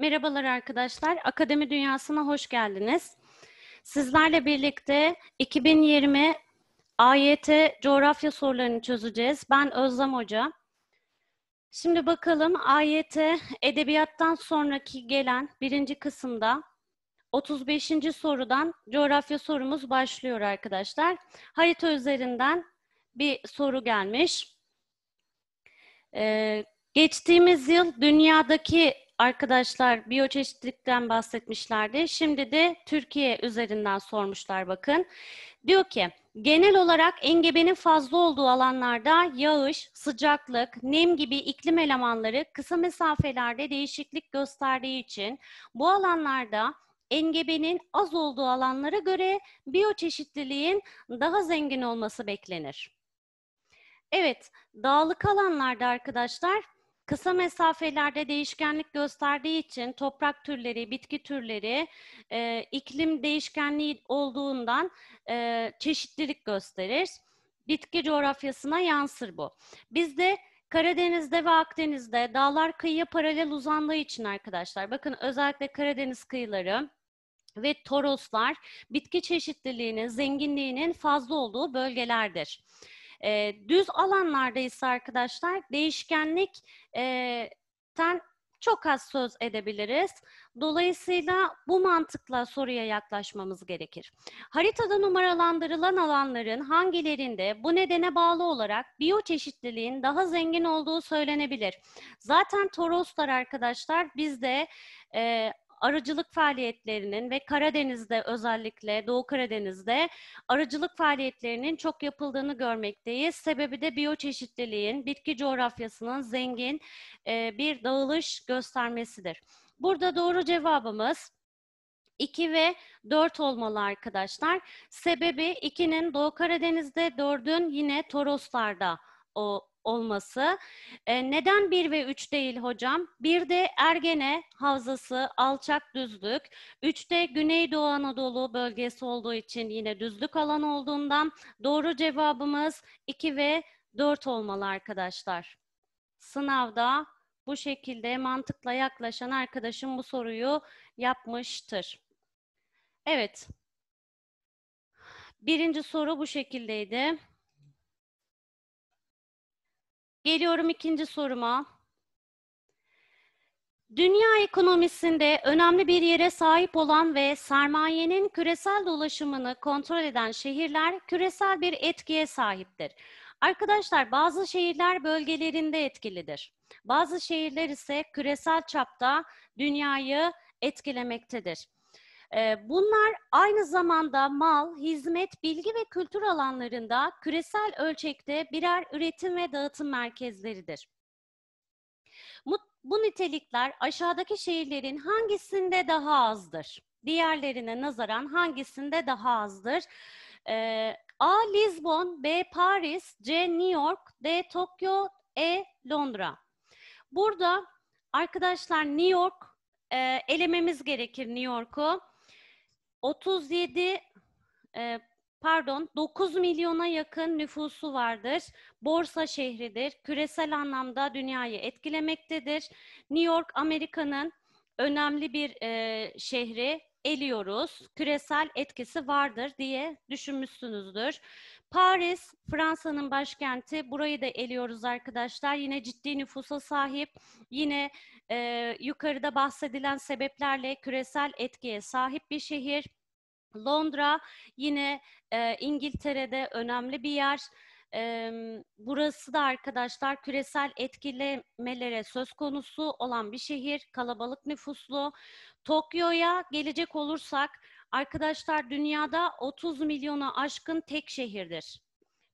Merhabalar arkadaşlar. Akademi Dünyası'na hoş geldiniz. Sizlerle birlikte 2020 AYT coğrafya sorularını çözeceğiz. Ben Özlem Hoca. Şimdi bakalım AYT edebiyattan sonraki gelen birinci kısımda 35. sorudan coğrafya sorumuz başlıyor arkadaşlar. Harita üzerinden bir soru gelmiş. Ee, geçtiğimiz yıl dünyadaki arkadaşlar biyoçeşitlilikten bahsetmişlerdi. Şimdi de Türkiye üzerinden sormuşlar bakın. Diyor ki genel olarak engebenin fazla olduğu alanlarda yağış, sıcaklık, nem gibi iklim elemanları kısa mesafelerde değişiklik gösterdiği için bu alanlarda engebenin az olduğu alanlara göre biyoçeşitliliğin daha zengin olması beklenir. Evet, dağlık alanlarda arkadaşlar kısa mesafelerde değişkenlik gösterdiği için toprak türleri, bitki türleri e, iklim değişkenliği olduğundan e, çeşitlilik gösterir. Bitki coğrafyasına yansır bu. Bizde Karadeniz'de ve Akdeniz'de dağlar kıyıya paralel uzandığı için arkadaşlar bakın özellikle Karadeniz kıyıları ve Toroslar bitki çeşitliliğinin, zenginliğinin fazla olduğu bölgelerdir. E, düz alanlarda ise arkadaşlar değişkenlikten çok az söz edebiliriz. Dolayısıyla bu mantıkla soruya yaklaşmamız gerekir. Haritada numaralandırılan alanların hangilerinde bu nedene bağlı olarak biyoçeşitliliğin daha zengin olduğu söylenebilir. Zaten Toroslar arkadaşlar bizde e, arıcılık faaliyetlerinin ve Karadeniz'de özellikle Doğu Karadeniz'de arıcılık faaliyetlerinin çok yapıldığını görmekteyiz. Sebebi de biyoçeşitliliğin, bitki coğrafyasının zengin e, bir dağılış göstermesidir. Burada doğru cevabımız 2 ve 4 olmalı arkadaşlar. Sebebi 2'nin Doğu Karadeniz'de, 4'ün yine Toroslar'da o olması. E, neden 1 ve 3 değil hocam? 1'de Ergene Havzası alçak düzlük. 3'te Güneydoğu Anadolu bölgesi olduğu için yine düzlük alan olduğundan doğru cevabımız 2 ve 4 olmalı arkadaşlar. Sınavda bu şekilde mantıkla yaklaşan arkadaşım bu soruyu yapmıştır. Evet. Birinci soru bu şekildeydi. Geliyorum ikinci soruma. Dünya ekonomisinde önemli bir yere sahip olan ve sermayenin küresel dolaşımını kontrol eden şehirler küresel bir etkiye sahiptir. Arkadaşlar bazı şehirler bölgelerinde etkilidir. Bazı şehirler ise küresel çapta dünyayı etkilemektedir. Bunlar aynı zamanda mal, hizmet, bilgi ve kültür alanlarında küresel ölçekte birer üretim ve dağıtım merkezleridir. Bu nitelikler aşağıdaki şehirlerin hangisinde daha azdır? Diğerlerine nazaran hangisinde daha azdır? A. Lisbon, B. Paris, C. New York, D. Tokyo, E. Londra. Burada arkadaşlar New York elememiz gerekir New York'u. 37 e, pardon 9 milyona yakın nüfusu vardır. Borsa şehridir. Küresel anlamda dünyayı etkilemektedir. New York Amerika'nın önemli bir e, şehri eliyoruz. Küresel etkisi vardır diye düşünmüşsünüzdür. Paris, Fransa'nın başkenti. Burayı da eliyoruz arkadaşlar. Yine ciddi nüfusa sahip. Yine e, yukarıda bahsedilen sebeplerle küresel etkiye sahip bir şehir. Londra yine e, İngiltere'de önemli bir yer. E, burası da arkadaşlar küresel etkilemelere söz konusu olan bir şehir, kalabalık nüfuslu. Tokyo'ya gelecek olursak arkadaşlar dünyada 30 milyonu aşkın tek şehirdir.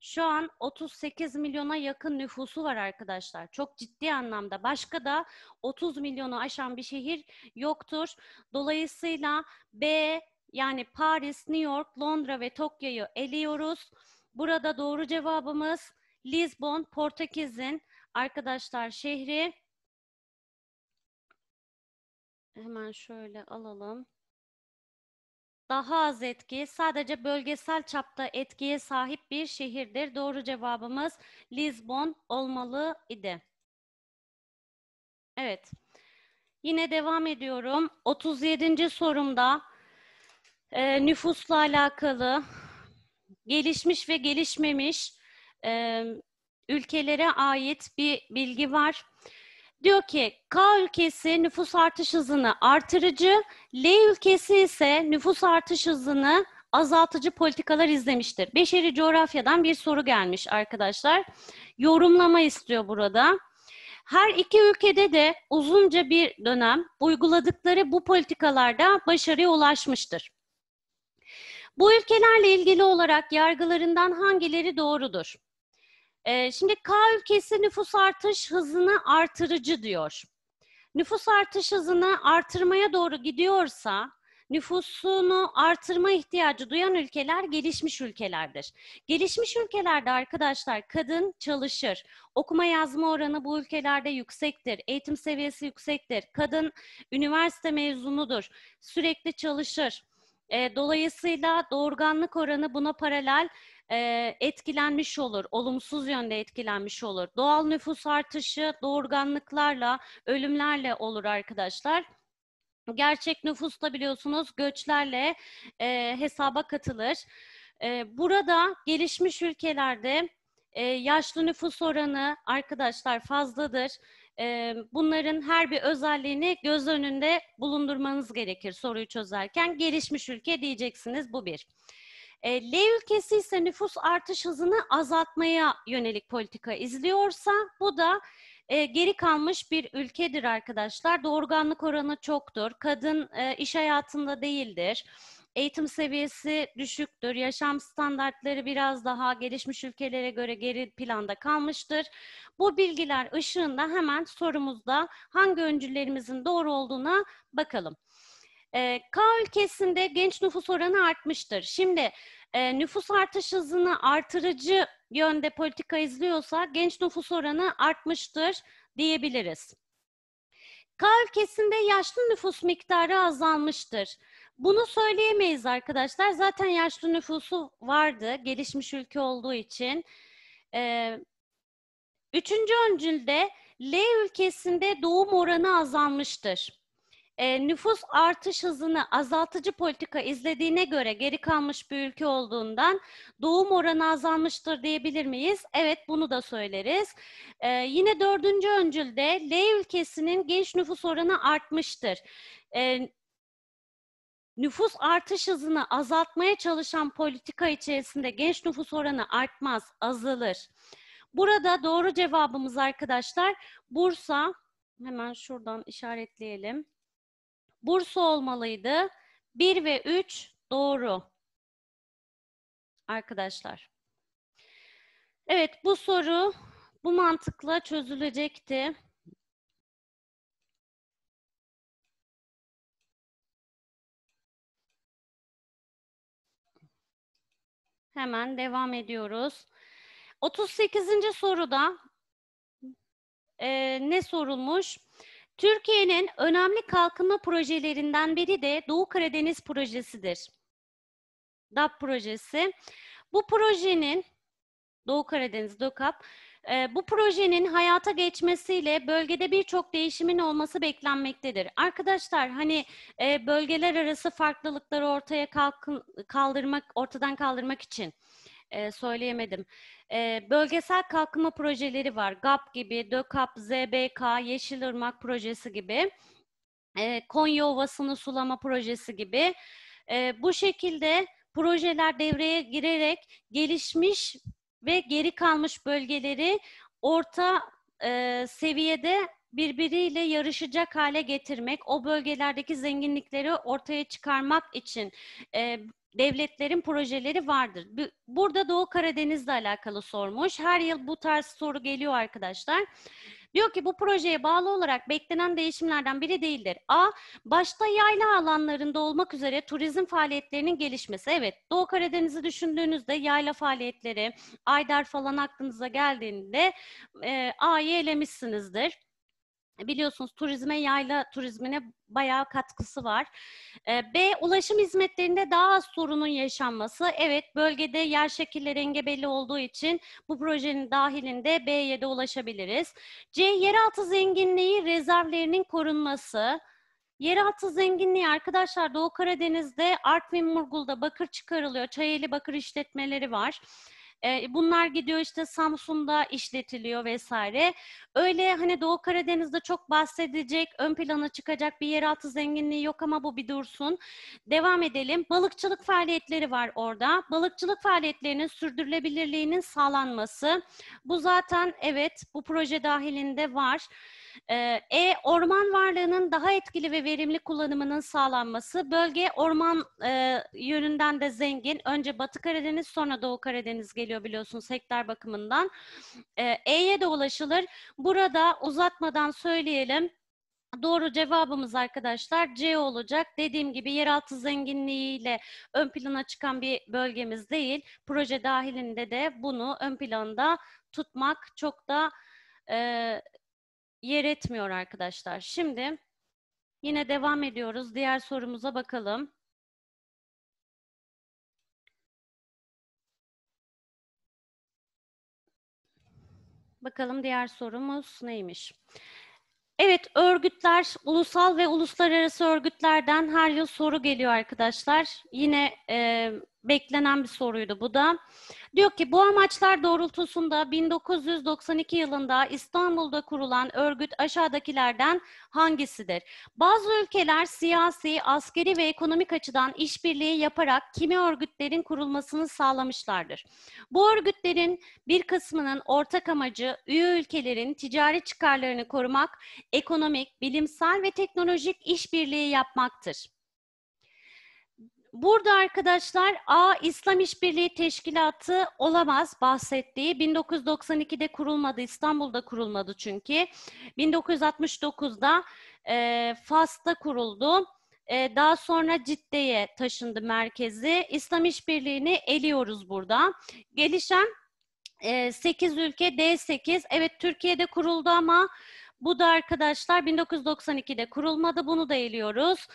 Şu an 38 milyona yakın nüfusu var arkadaşlar. Çok ciddi anlamda. Başka da 30 milyonu aşan bir şehir yoktur. Dolayısıyla B yani Paris, New York, Londra ve Tokyo'yu eliyoruz. Burada doğru cevabımız Lisbon, Portekiz'in arkadaşlar şehri. Hemen şöyle alalım. Daha az etki, sadece bölgesel çapta etkiye sahip bir şehirdir. Doğru cevabımız Lisbon olmalı idi. Evet. Yine devam ediyorum. 37. sorumda e, nüfusla alakalı gelişmiş ve gelişmemiş e, ülkelere ait bir bilgi var. Diyor ki K ülkesi nüfus artış hızını artırıcı, L ülkesi ise nüfus artış hızını azaltıcı politikalar izlemiştir. Beşeri coğrafyadan bir soru gelmiş arkadaşlar. Yorumlama istiyor burada. Her iki ülkede de uzunca bir dönem uyguladıkları bu politikalarda başarıya ulaşmıştır. Bu ülkelerle ilgili olarak yargılarından hangileri doğrudur? Ee, şimdi K ülkesi nüfus artış hızını artırıcı diyor. Nüfus artış hızını artırmaya doğru gidiyorsa nüfusunu artırma ihtiyacı duyan ülkeler gelişmiş ülkelerdir. Gelişmiş ülkelerde arkadaşlar kadın çalışır. Okuma yazma oranı bu ülkelerde yüksektir. Eğitim seviyesi yüksektir. Kadın üniversite mezunudur. Sürekli çalışır. E, dolayısıyla doğurganlık oranı buna paralel e, etkilenmiş olur, olumsuz yönde etkilenmiş olur. Doğal nüfus artışı doğurganlıklarla, ölümlerle olur arkadaşlar. Gerçek nüfus da biliyorsunuz göçlerle e, hesaba katılır. E, burada gelişmiş ülkelerde e, yaşlı nüfus oranı arkadaşlar fazladır. E, bunların her bir özelliğini göz önünde bulundurmanız gerekir soruyu çözerken. Gelişmiş ülke diyeceksiniz bu bir. E, L ülkesi ise nüfus artış hızını azaltmaya yönelik politika izliyorsa bu da e, geri kalmış bir ülkedir arkadaşlar. Doğurganlık oranı çoktur. Kadın e, iş hayatında değildir. Eğitim seviyesi düşüktür. Yaşam standartları biraz daha gelişmiş ülkelere göre geri planda kalmıştır. Bu bilgiler ışığında hemen sorumuzda hangi öncülerimizin doğru olduğuna bakalım. E, K ülkesinde genç nüfus oranı artmıştır. Şimdi e, nüfus artış hızını artırıcı yönde politika izliyorsa genç nüfus oranı artmıştır diyebiliriz. K ülkesinde yaşlı nüfus miktarı azalmıştır. Bunu söyleyemeyiz arkadaşlar. Zaten yaşlı nüfusu vardı gelişmiş ülke olduğu için. Ee, üçüncü öncülde L ülkesinde doğum oranı azalmıştır e, nüfus artış hızını azaltıcı politika izlediğine göre geri kalmış bir ülke olduğundan doğum oranı azalmıştır diyebilir miyiz? Evet bunu da söyleriz. E, yine dördüncü öncülde L ülkesinin genç nüfus oranı artmıştır. E, nüfus artış hızını azaltmaya çalışan politika içerisinde genç nüfus oranı artmaz, azalır. Burada doğru cevabımız arkadaşlar Bursa. Hemen şuradan işaretleyelim. Bursa olmalıydı. 1 ve 3 doğru. Arkadaşlar. Evet bu soru bu mantıkla çözülecekti. Hemen devam ediyoruz. 38. soruda e, ne sorulmuş? Türkiye'nin önemli kalkınma projelerinden biri de Doğu Karadeniz projesidir. DAP projesi. Bu projenin Doğu Karadeniz DOKAP e, bu projenin hayata geçmesiyle bölgede birçok değişimin olması beklenmektedir. Arkadaşlar hani e, bölgeler arası farklılıkları ortaya kalkın, kaldırmak, ortadan kaldırmak için e, söyleyemedim. E, bölgesel kalkınma projeleri var. GAP gibi, DÖKAP, ZBK, Yeşilırmak projesi gibi. E, Konya Ovası'nı sulama projesi gibi. E, bu şekilde projeler devreye girerek gelişmiş ve geri kalmış bölgeleri orta e, seviyede birbiriyle yarışacak hale getirmek, o bölgelerdeki zenginlikleri ortaya çıkarmak için e, devletlerin projeleri vardır. Burada Doğu Karadeniz'le alakalı sormuş. Her yıl bu tarz soru geliyor arkadaşlar. Diyor ki bu projeye bağlı olarak beklenen değişimlerden biri değildir. A. Başta yayla alanlarında olmak üzere turizm faaliyetlerinin gelişmesi. Evet Doğu Karadeniz'i düşündüğünüzde yayla faaliyetleri, Aydar falan aklınıza geldiğinde e, A'yı elemişsinizdir. Biliyorsunuz turizme, yayla turizmine bayağı katkısı var. Ee, B. Ulaşım hizmetlerinde daha az sorunun yaşanması. Evet, bölgede yer şekilleri engebeli olduğu için bu projenin dahilinde B'ye de ulaşabiliriz. C. Yeraltı zenginliği rezervlerinin korunması. Yeraltı zenginliği arkadaşlar Doğu Karadeniz'de Artvin Murgul'da bakır çıkarılıyor. Çayeli bakır işletmeleri var. E, bunlar gidiyor işte Samsun'da işletiliyor vesaire. Öyle hani Doğu Karadeniz'de çok bahsedecek, ön plana çıkacak bir yeraltı zenginliği yok ama bu bir dursun. Devam edelim. Balıkçılık faaliyetleri var orada. Balıkçılık faaliyetlerinin sürdürülebilirliğinin sağlanması. Bu zaten evet bu proje dahilinde var. E, orman varlığının daha etkili ve verimli kullanımının sağlanması. Bölge orman e, yönünden de zengin. Önce Batı Karadeniz sonra Doğu Karadeniz geliyor biliyorsunuz sektör bakımından. E'ye de ulaşılır. Burada uzatmadan söyleyelim. Doğru cevabımız arkadaşlar C olacak. Dediğim gibi yeraltı zenginliğiyle ön plana çıkan bir bölgemiz değil. Proje dahilinde de bunu ön planda tutmak çok da e, yer etmiyor arkadaşlar. Şimdi yine devam ediyoruz. Diğer sorumuza bakalım. Bakalım diğer sorumuz neymiş? Evet, örgütler, ulusal ve uluslararası örgütlerden her yıl soru geliyor arkadaşlar. Yine e, beklenen bir soruydu bu da. Diyor ki bu amaçlar doğrultusunda 1992 yılında İstanbul'da kurulan örgüt aşağıdakilerden hangisidir? Bazı ülkeler siyasi, askeri ve ekonomik açıdan işbirliği yaparak kimi örgütlerin kurulmasını sağlamışlardır. Bu örgütlerin bir kısmının ortak amacı üye ülkelerin ticari çıkarlarını korumak, ekonomik, bilimsel ve teknolojik işbirliği yapmaktır. Burada arkadaşlar A İslam İşbirliği Teşkilatı olamaz bahsettiği. 1992'de kurulmadı, İstanbul'da kurulmadı çünkü. 1969'da e, Fas'ta kuruldu. E, daha sonra Cidde'ye taşındı merkezi. İslam İşbirliği'ni eliyoruz burada. Gelişen e, 8 ülke D8. Evet Türkiye'de kuruldu ama bu da arkadaşlar 1992'de kurulmadı. Bunu da eliyoruz.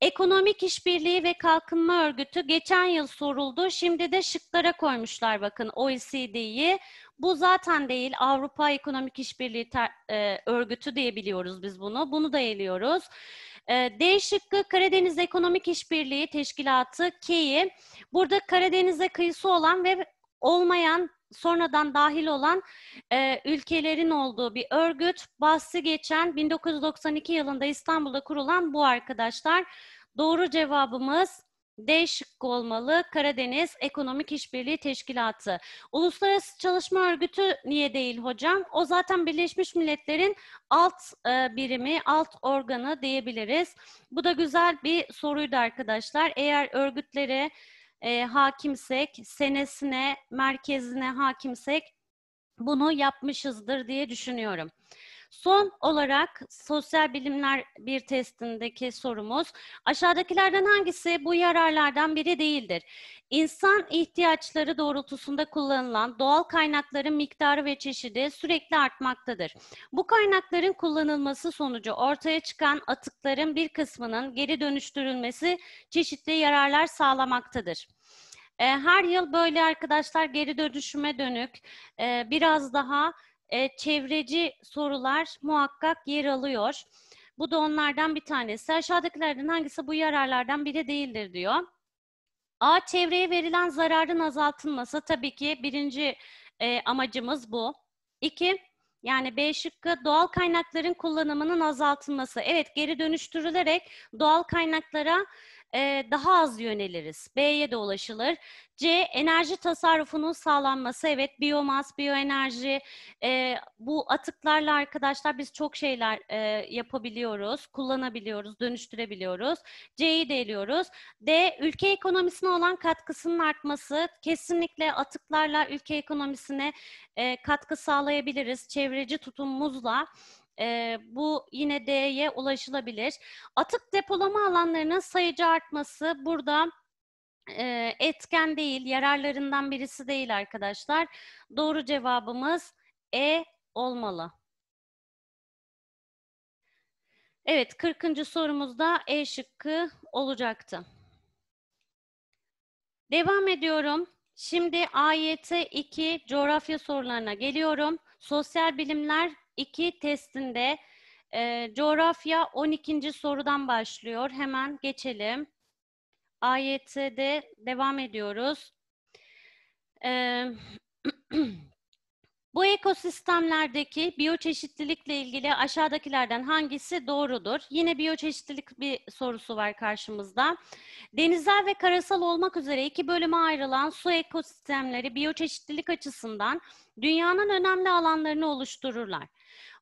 Ekonomik İşbirliği ve Kalkınma Örgütü geçen yıl soruldu. Şimdi de şıklara koymuşlar bakın OECD'yi. Bu zaten değil Avrupa Ekonomik İşbirliği e, Örgütü diye biliyoruz biz bunu. Bunu da eliyoruz. E, D şıkkı Karadeniz Ekonomik İşbirliği Teşkilatı KEİ. Burada Karadeniz'e kıyısı olan ve olmayan sonradan dahil olan e, ülkelerin olduğu bir örgüt. Bahsi geçen 1992 yılında İstanbul'da kurulan bu arkadaşlar. Doğru cevabımız D şıkkı olmalı. Karadeniz Ekonomik İşbirliği Teşkilatı. Uluslararası Çalışma Örgütü niye değil hocam? O zaten Birleşmiş Milletler'in alt e, birimi, alt organı diyebiliriz. Bu da güzel bir soruydu arkadaşlar. Eğer örgütlere e, hakimsek, senesine, merkezine hakimsek bunu yapmışızdır diye düşünüyorum. Son olarak sosyal bilimler bir testindeki sorumuz. Aşağıdakilerden hangisi bu yararlardan biri değildir? İnsan ihtiyaçları doğrultusunda kullanılan doğal kaynakların miktarı ve çeşidi sürekli artmaktadır. Bu kaynakların kullanılması sonucu ortaya çıkan atıkların bir kısmının geri dönüştürülmesi çeşitli yararlar sağlamaktadır. Her yıl böyle arkadaşlar geri dönüşüme dönük biraz daha e, çevreci sorular muhakkak yer alıyor. Bu da onlardan bir tanesi. Aşağıdakilerden hangisi bu yararlardan biri değildir diyor. A. Çevreye verilen zararın azaltılması. Tabii ki birinci e, amacımız bu. İki, yani B şıkkı doğal kaynakların kullanımının azaltılması. Evet geri dönüştürülerek doğal kaynaklara e, daha az yöneliriz. B'ye de ulaşılır. C. Enerji tasarrufunun sağlanması. Evet biyomas, biyoenerji e, bu atıklarla arkadaşlar biz çok şeyler e, yapabiliyoruz, kullanabiliyoruz, dönüştürebiliyoruz. C'yi de eliyoruz. D. Ülke ekonomisine olan katkısının artması. Kesinlikle atıklarla ülke ekonomisine e, katkı sağlayabiliriz. Çevreci tutumumuzla e, bu yine D'ye ulaşılabilir. Atık depolama alanlarının sayıcı artması burada e, etken değil, yararlarından birisi değil arkadaşlar. Doğru cevabımız E olmalı. Evet 40. sorumuzda E şıkkı olacaktı. Devam ediyorum. Şimdi AYT 2 coğrafya sorularına geliyorum. Sosyal bilimler 2 testinde e, coğrafya 12. sorudan başlıyor. Hemen geçelim. AYT'de devam ediyoruz. Ee, bu ekosistemlerdeki biyoçeşitlilikle ilgili aşağıdakilerden hangisi doğrudur? Yine biyoçeşitlilik bir sorusu var karşımızda. Denizler ve karasal olmak üzere iki bölüme ayrılan su ekosistemleri biyoçeşitlilik açısından dünyanın önemli alanlarını oluştururlar.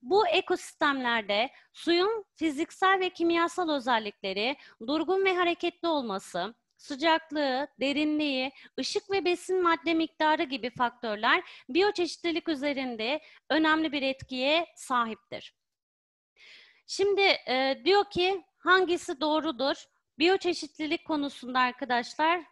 Bu ekosistemlerde suyun fiziksel ve kimyasal özellikleri, durgun ve hareketli olması, sıcaklığı, derinliği, ışık ve besin madde miktarı gibi faktörler biyoçeşitlilik üzerinde önemli bir etkiye sahiptir. Şimdi e, diyor ki hangisi doğrudur? Biyoçeşitlilik konusunda arkadaşlar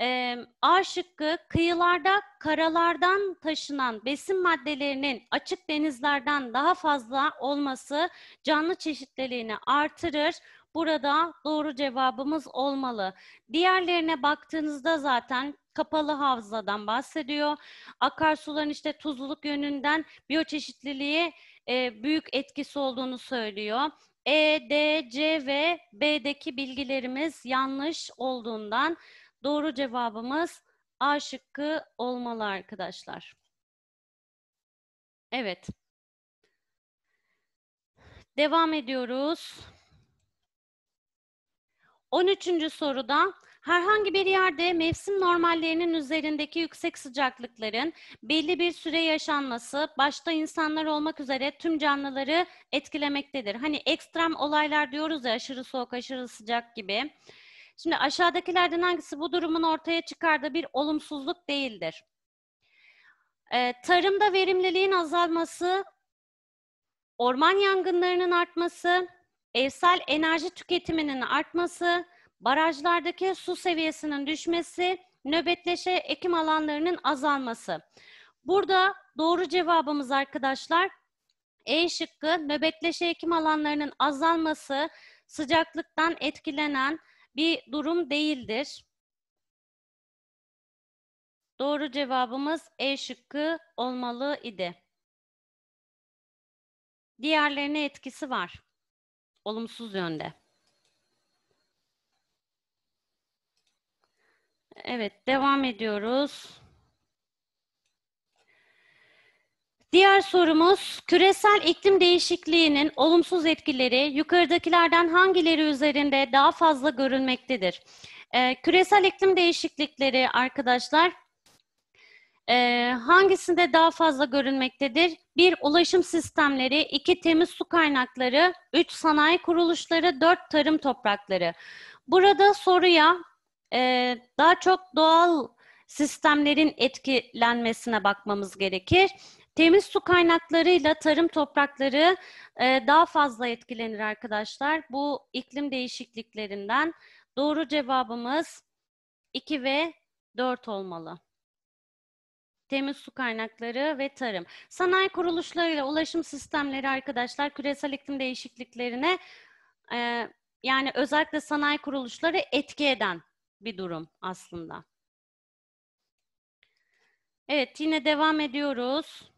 e, A şıkkı kıyılarda karalardan taşınan besin maddelerinin açık denizlerden daha fazla olması canlı çeşitliliğini artırır. Burada doğru cevabımız olmalı. Diğerlerine baktığınızda zaten kapalı havzadan bahsediyor. Akarsuların işte tuzluluk yönünden biyoçeşitliliğe e, büyük etkisi olduğunu söylüyor. E, D, C ve B'deki bilgilerimiz yanlış olduğundan doğru cevabımız A şıkkı olmalı arkadaşlar. Evet. Devam ediyoruz. 13. soruda herhangi bir yerde mevsim normallerinin üzerindeki yüksek sıcaklıkların belli bir süre yaşanması başta insanlar olmak üzere tüm canlıları etkilemektedir. Hani ekstrem olaylar diyoruz ya aşırı soğuk, aşırı sıcak gibi. Şimdi aşağıdakilerden hangisi bu durumun ortaya çıkardığı bir olumsuzluk değildir? Ee, tarımda verimliliğin azalması, orman yangınlarının artması, evsel enerji tüketiminin artması, barajlardaki su seviyesinin düşmesi, nöbetleşe ekim alanlarının azalması. Burada doğru cevabımız arkadaşlar E şıkkı nöbetleşe ekim alanlarının azalması sıcaklıktan etkilenen bir durum değildir. Doğru cevabımız E şıkkı olmalı idi. Diğerlerine etkisi var. Olumsuz yönde. Evet, devam ediyoruz. Diğer sorumuz, küresel iklim değişikliğinin olumsuz etkileri yukarıdakilerden hangileri üzerinde daha fazla görülmektedir? Ee, küresel iklim değişiklikleri arkadaşlar, e, hangisinde daha fazla görülmektedir? Bir, ulaşım sistemleri, iki, temiz su kaynakları, üç, sanayi kuruluşları, dört, tarım toprakları. Burada soruya e, daha çok doğal sistemlerin etkilenmesine bakmamız gerekir. Temiz su kaynaklarıyla tarım toprakları e, daha fazla etkilenir arkadaşlar. Bu iklim değişikliklerinden doğru cevabımız 2 ve 4 olmalı. Temiz su kaynakları ve tarım. Sanayi kuruluşlarıyla ulaşım sistemleri arkadaşlar küresel iklim değişikliklerine e, yani özellikle sanayi kuruluşları etki eden bir durum aslında. Evet yine devam ediyoruz.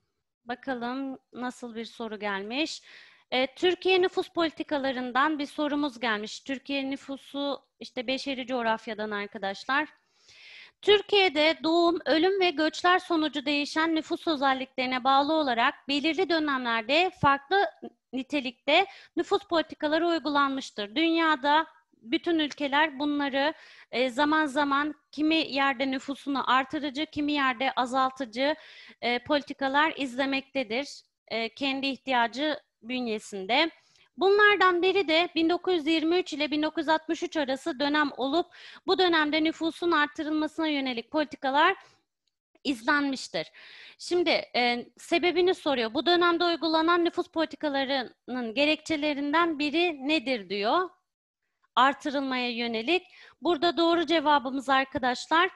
Bakalım nasıl bir soru gelmiş. E, Türkiye nüfus politikalarından bir sorumuz gelmiş. Türkiye nüfusu işte beşeri coğrafyadan arkadaşlar. Türkiye'de doğum, ölüm ve göçler sonucu değişen nüfus özelliklerine bağlı olarak belirli dönemlerde farklı nitelikte nüfus politikaları uygulanmıştır. Dünyada bütün ülkeler bunları e, zaman zaman kimi yerde nüfusunu artırıcı, kimi yerde azaltıcı e, politikalar izlemektedir. E, kendi ihtiyacı bünyesinde. Bunlardan biri de 1923 ile 1963 arası dönem olup bu dönemde nüfusun artırılmasına yönelik politikalar izlenmiştir. Şimdi e, sebebini soruyor. Bu dönemde uygulanan nüfus politikalarının gerekçelerinden biri nedir diyor artırılmaya yönelik. Burada doğru cevabımız arkadaşlar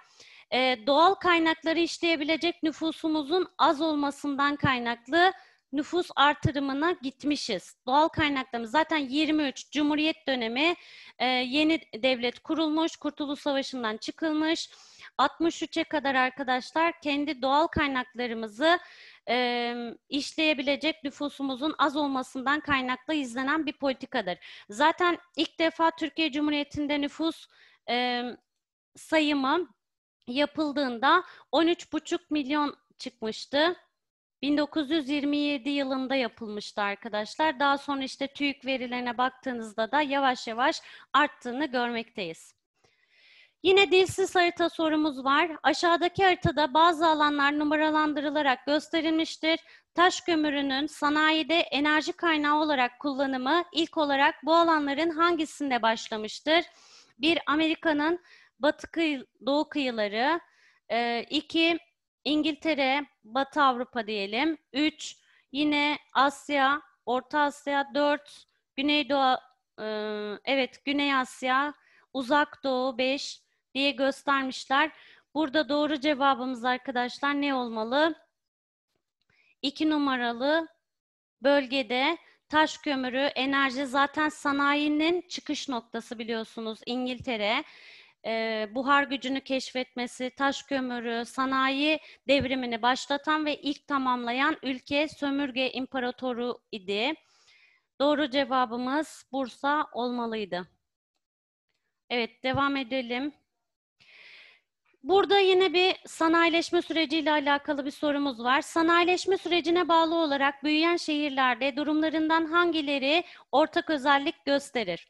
e, doğal kaynakları işleyebilecek nüfusumuzun az olmasından kaynaklı nüfus artırımına gitmişiz. Doğal kaynaklarımız zaten 23 Cumhuriyet dönemi e, yeni devlet kurulmuş, Kurtuluş Savaşı'ndan çıkılmış. 63'e kadar arkadaşlar kendi doğal kaynaklarımızı e, işleyebilecek nüfusumuzun az olmasından kaynaklı izlenen bir politikadır. Zaten ilk defa Türkiye Cumhuriyeti'nde nüfus e, sayımı yapıldığında 13,5 milyon çıkmıştı. 1927 yılında yapılmıştı arkadaşlar. Daha sonra işte TÜİK verilerine baktığınızda da yavaş yavaş arttığını görmekteyiz. Yine dilsiz harita sorumuz var. Aşağıdaki haritada bazı alanlar numaralandırılarak gösterilmiştir. Taş kömürünün sanayide enerji kaynağı olarak kullanımı ilk olarak bu alanların hangisinde başlamıştır? Bir Amerika'nın batı kıyı, doğu kıyıları, e, iki İngiltere, Batı Avrupa diyelim. Üç yine Asya, Orta Asya. Dört Güneydoğu, e, evet Güney Asya, Uzak Doğu. Beş diye göstermişler. Burada doğru cevabımız arkadaşlar ne olmalı? İki numaralı bölgede taş kömürü, enerji zaten sanayinin çıkış noktası biliyorsunuz İngiltere. Ee, buhar gücünü keşfetmesi, taş kömürü, sanayi devrimini başlatan ve ilk tamamlayan ülke sömürge imparatoru idi. Doğru cevabımız Bursa olmalıydı. Evet, devam edelim. Burada yine bir sanayileşme süreciyle alakalı bir sorumuz var. Sanayileşme sürecine bağlı olarak büyüyen şehirlerde durumlarından hangileri ortak özellik gösterir?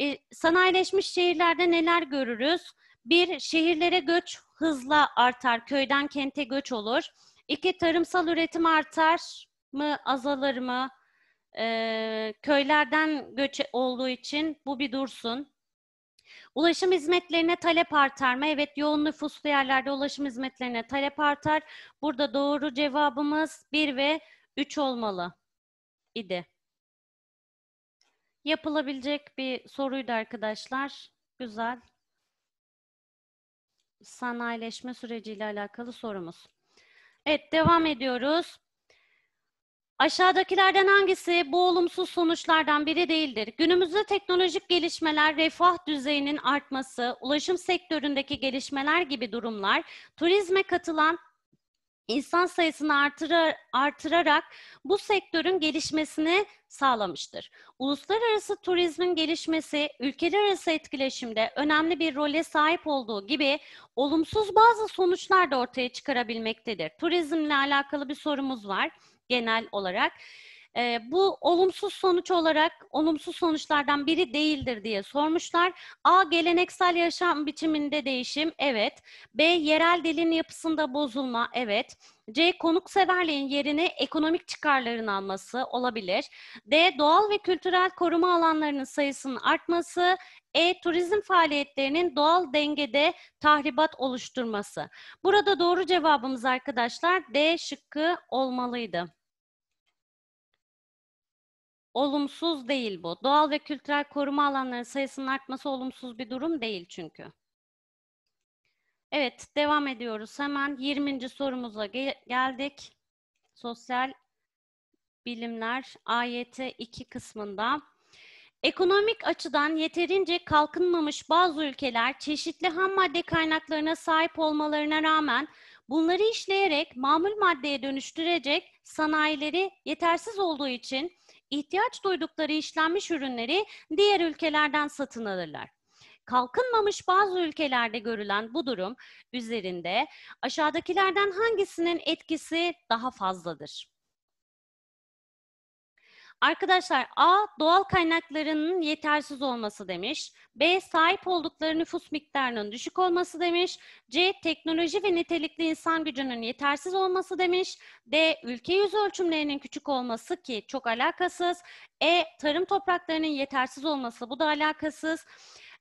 E, sanayileşmiş şehirlerde neler görürüz? Bir, şehirlere göç hızla artar, köyden kente göç olur. İki, tarımsal üretim artar mı, azalır mı? E, köylerden göç olduğu için bu bir dursun. Ulaşım hizmetlerine talep artar mı? Evet yoğun nüfuslu yerlerde ulaşım hizmetlerine talep artar. Burada doğru cevabımız 1 ve 3 olmalı idi. Yapılabilecek bir soruydu arkadaşlar. Güzel. Sanayileşme süreciyle alakalı sorumuz. Evet devam ediyoruz. Aşağıdakilerden hangisi bu olumsuz sonuçlardan biri değildir? Günümüzde teknolojik gelişmeler, refah düzeyinin artması, ulaşım sektöründeki gelişmeler gibi durumlar turizme katılan insan sayısını artırar, artırarak bu sektörün gelişmesini sağlamıştır. Uluslararası turizmin gelişmesi ülkeler arası etkileşimde önemli bir role sahip olduğu gibi olumsuz bazı sonuçlar da ortaya çıkarabilmektedir. Turizmle alakalı bir sorumuz var genel olarak. E, bu olumsuz sonuç olarak olumsuz sonuçlardan biri değildir diye sormuşlar. A. Geleneksel yaşam biçiminde değişim. Evet. B. Yerel dilin yapısında bozulma. Evet. C. Konukseverliğin yerine ekonomik çıkarların alması olabilir. D. Doğal ve kültürel koruma alanlarının sayısının artması. E. Turizm faaliyetlerinin doğal dengede tahribat oluşturması. Burada doğru cevabımız arkadaşlar D şıkkı olmalıydı. Olumsuz değil bu. Doğal ve kültürel koruma alanlarının sayısının artması olumsuz bir durum değil çünkü. Evet, devam ediyoruz. Hemen 20. sorumuza ge geldik. Sosyal bilimler AYT 2 kısmında. Ekonomik açıdan yeterince kalkınmamış bazı ülkeler çeşitli ham madde kaynaklarına sahip olmalarına rağmen bunları işleyerek mamul maddeye dönüştürecek sanayileri yetersiz olduğu için ihtiyaç duydukları işlenmiş ürünleri diğer ülkelerden satın alırlar. Kalkınmamış bazı ülkelerde görülen bu durum üzerinde aşağıdakilerden hangisinin etkisi daha fazladır? Arkadaşlar A doğal kaynaklarının yetersiz olması demiş. B sahip oldukları nüfus miktarının düşük olması demiş. C teknoloji ve nitelikli insan gücünün yetersiz olması demiş. D ülke yüz ölçümlerinin küçük olması ki çok alakasız. E tarım topraklarının yetersiz olması bu da alakasız.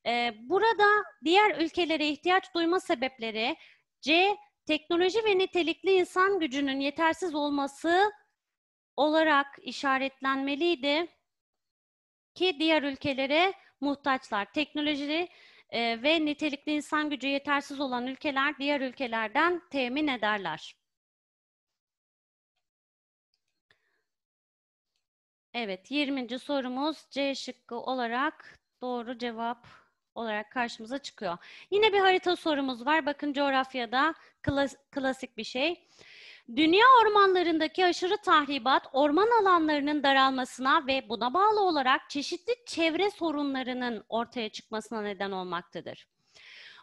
Ee, burada diğer ülkelere ihtiyaç duyma sebepleri C teknoloji ve nitelikli insan gücünün yetersiz olması olarak işaretlenmeliydi ki diğer ülkelere muhtaçlar. Teknoloji e, ve nitelikli insan gücü yetersiz olan ülkeler diğer ülkelerden temin ederler. Evet, 20. sorumuz C şıkkı olarak doğru cevap olarak karşımıza çıkıyor. Yine bir harita sorumuz var. Bakın coğrafyada klas- klasik bir şey. Dünya ormanlarındaki aşırı tahribat orman alanlarının daralmasına ve buna bağlı olarak çeşitli çevre sorunlarının ortaya çıkmasına neden olmaktadır.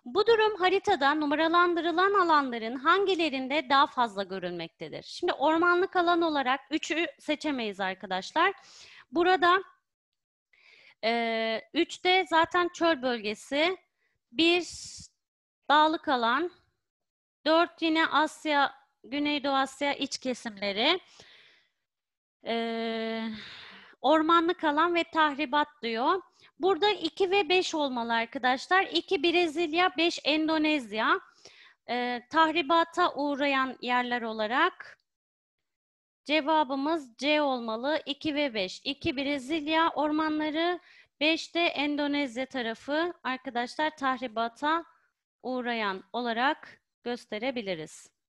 Bu durum haritada numaralandırılan alanların hangilerinde daha fazla görülmektedir? Şimdi ormanlık alan olarak üçü seçemeyiz arkadaşlar. Burada e, üçte zaten çöl bölgesi, bir dağlık alan, dört yine Asya, Güneydoğu Asya iç kesimleri, e, ormanlık alan ve tahribat diyor. Burada 2 ve 5 olmalı arkadaşlar. 2 Brezilya, 5 Endonezya. Ee, tahribata uğrayan yerler olarak cevabımız C olmalı. 2 ve 5. 2 Brezilya ormanları, 5 de Endonezya tarafı arkadaşlar tahribata uğrayan olarak gösterebiliriz.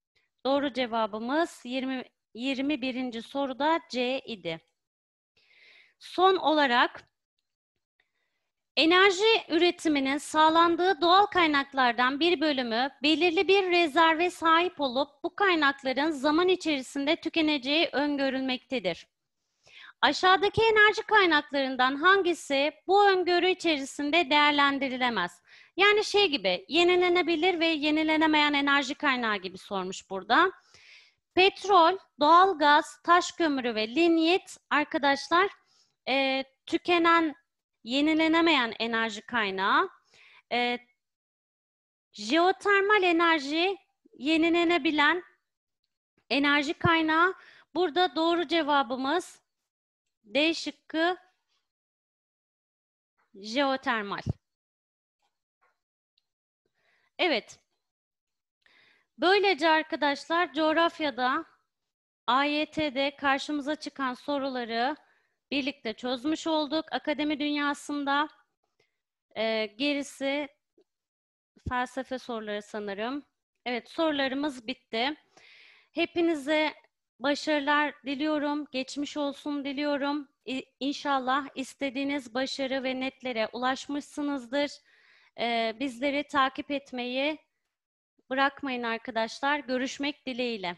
Doğru cevabımız 20, 21. soruda C idi. Son olarak Enerji üretiminin sağlandığı doğal kaynaklardan bir bölümü belirli bir rezerve sahip olup bu kaynakların zaman içerisinde tükeneceği öngörülmektedir. Aşağıdaki enerji kaynaklarından hangisi bu öngörü içerisinde değerlendirilemez? Yani şey gibi yenilenebilir ve yenilenemeyen enerji kaynağı gibi sormuş burada. Petrol, doğalgaz, taş kömürü ve linyit arkadaşlar e, tükenen yenilenemeyen enerji kaynağı. E, jeotermal enerji yenilenebilen enerji kaynağı. Burada doğru cevabımız D şıkkı jeotermal. Evet. Böylece arkadaşlar coğrafyada AYT'de karşımıza çıkan soruları birlikte çözmüş olduk. Akademi dünyasında e, gerisi felsefe soruları sanırım. Evet sorularımız bitti. Hepinize başarılar diliyorum. Geçmiş olsun diliyorum. İnşallah istediğiniz başarı ve netlere ulaşmışsınızdır. Ee, bizleri takip etmeyi bırakmayın arkadaşlar. Görüşmek dileğiyle.